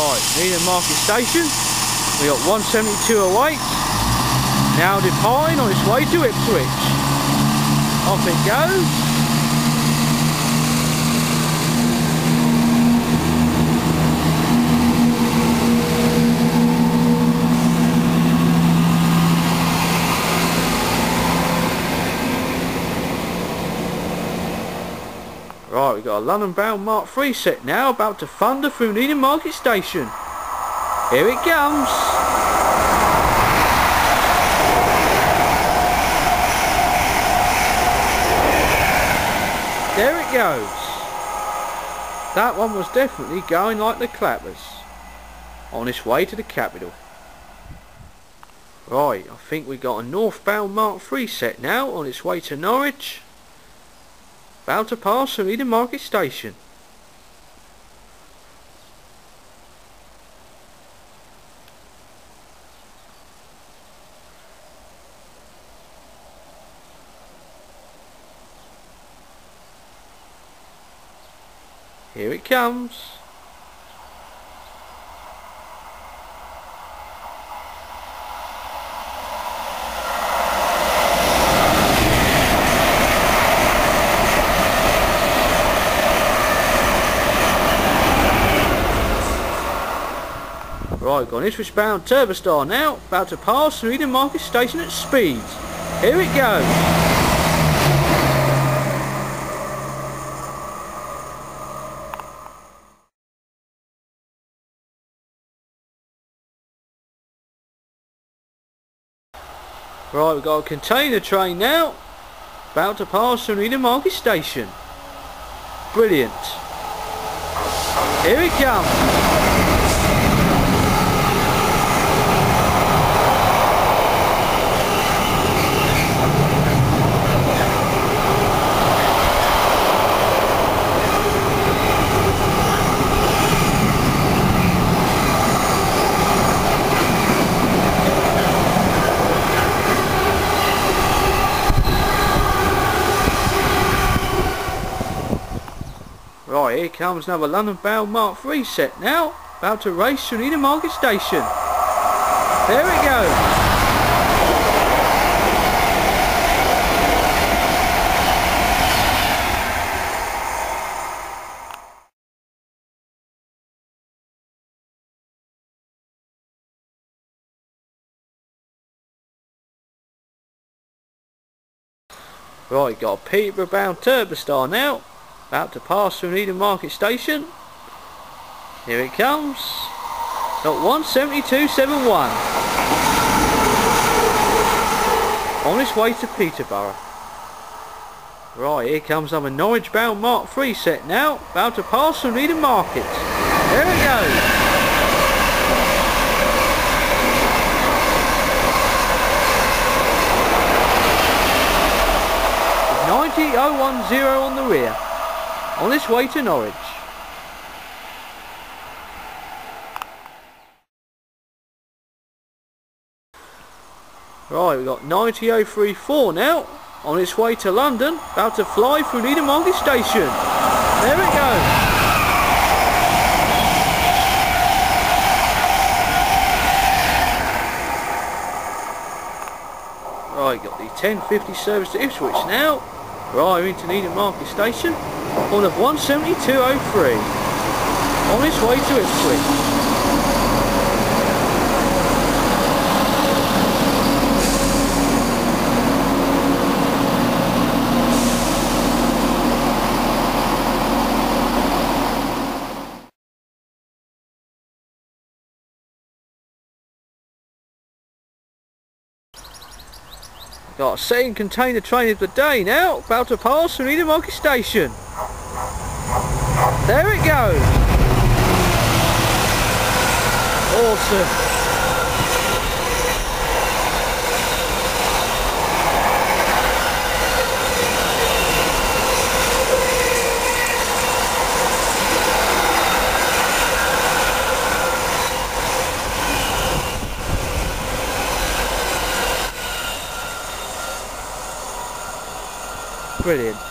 Right, Needham Market Station. We got 17208. Now departing on its way to Ipswich. Off it goes. We've got a London bound Mark 3 set now, about to thunder through Needham Market Station. Here it comes. There it goes. That one was definitely going like the clappers. On its way to the capital. Right, I think we got a northbound Mark 3 set now on its way to Norwich. About to pass through Needham Market Station. Here it comes. Right, an Ipswich bound Turbostar now, about to pass through the market station at speed. Here it goes. Right, we've got a container train now, about to pass through the market station. Brilliant. Here it comes. Right, here comes another London bound Mark 3 set now. About to race to Needham Market Station. There it goes. Right, got a Peterborough bound Turbostar now. About to pass through Needham Market Station. Here it comes. Got 17271. On its way to Peterborough. Right, here comes another Norwich bound Mark 3 set now. About to pass through Needham Market. There it goes. Ninety oh one zero on the rear on its way to Norwich. Right, we've got 90034 now, on its way to London, about to fly through Needham Market Station. There it goes. Right, got the 1050 service to Ipswich now. Right, into Needham Market Station all of 172.03 on its way to Ipswich. Got a second container train of the day now, about to pass through Market Station. There it goes. Awesome. Brilliant.